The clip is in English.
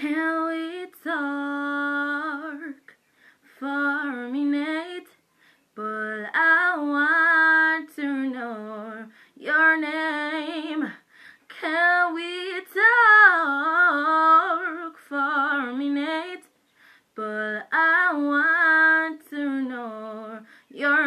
Can we talk for a minute? But I want to know your name. Can we talk for a minute? But I want to know your